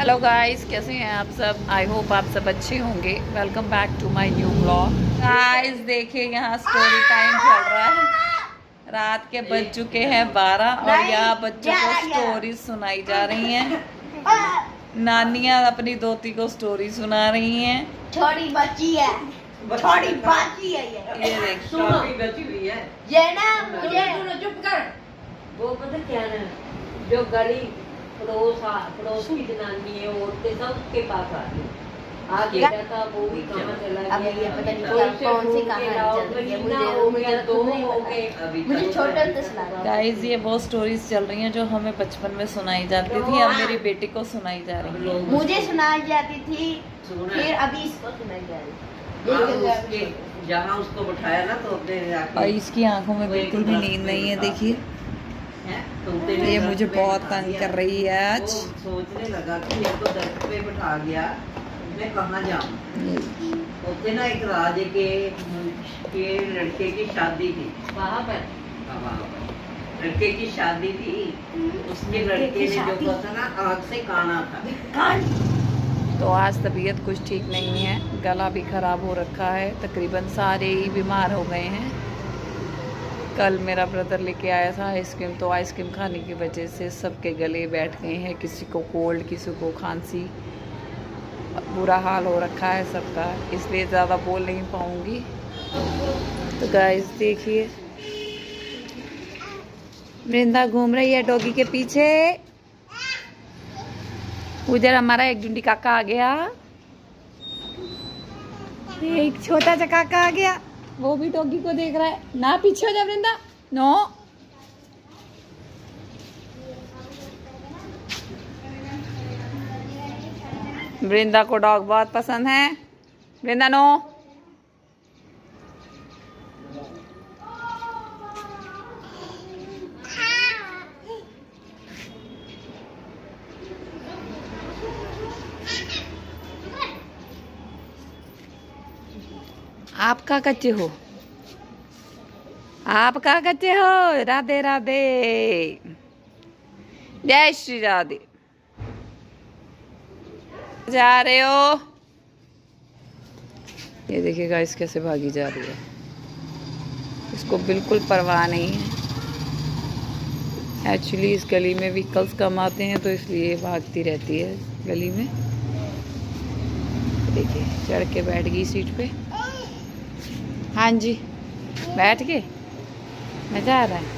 Hello guys कैसे हैं आप सब? आई होप आप सब अच्छे होंगे. Welcome back to my new blog guys देखिए यहाँ स्टोरी टाइम चल रहा है. रात के बज चुके हैं बारह और यहाँ बच्चों को स्टोरी सुनाई जा रही हैं. नानियाँ अपनी दोती को स्टोरी सुना रही हैं. छोटी बच्ची है. छोटी बच्ची है ये. ये देखिए सुनो. बची हुई है. ये ना मुझे चुप कर. वो पता क्या है? जो गली पड़ोस पड़ोस की जनानी है औरतें सब पास आ गई। आ गया था वो भी कहाँ चला गया ये पता नहीं कोई क्या- से कौन सी फ़ोन कहानी के लाओ, चल रही है, हो गया, दो हो गए। मुझे छोटा तो दो। गाइस ये वो स्टोरीज चल रही हैं जो हमें बचपन में सुनाई जाती थी अब मेरी बेटी को सुनाई जा रही है। मुझे सुनाई जाती थी फिर अभी इसको सुनाई जा रही हाँ, है जहाँ उसको बैठाया ना तो अपने और इसकी आँखों में बिल्कुल भी नींद नहीं है देखिए। हैं, तो ये मुझे बहुत तंग कर रही है आज। वो सोचने लगा कि मेरे को दर्द पे बैठा गया मैं कहाँ जाऊँ? होते ना एक राजे के के लड़के की शादी थी। वहाँ पर? हाँ, वहाँ पर। लड़के की शादी थी। उसके लड़के लड़के ने जो कहा था ना आग से काना था। तो आज तबीयत कुछ ठीक नहीं है। गला भी ख़राब हो रखा है। तकरीबन सारे ही बीमार हो गए हैं। कल मेरा ब्रदर लेके आया था आइसक्रीम तो आइसक्रीम खाने की वजह से सबके गले बैठ गए हैं, किसी को कोल्ड किसी को खांसी। बुरा हाल हो रखा है सबका, इसलिए ज़्यादा बोल नहीं पाऊँगी। तो गाइस देखिए। वृंदा घूम रही है डॉगी के पीछे। उधर हमारा एक डुंडी काका आ गया। एक छोटा सा काका आ गया। वो भी डॉगी को देख रहा है। ना पीछे हो जा वृंदा। नो। वृंदा को डॉग बहुत पसंद है। वृंदा, नो। आप का कच्चे हो। आप का कच्चे हो, राधे राधे। जय श्री राधे। जा रहे हो। ये देखिएगा इस कैसे भागी जा रही है। इसको बिल्कुल परवाह नहीं है। एक्चुअली इस गली में व्हीकल्स कम आते हैं तो इसलिए भागती रहती है गली में। देखिए, चढ़ के बैठ गई सीट पे। हाँ जी बैठ के मज़ा आ रहा है।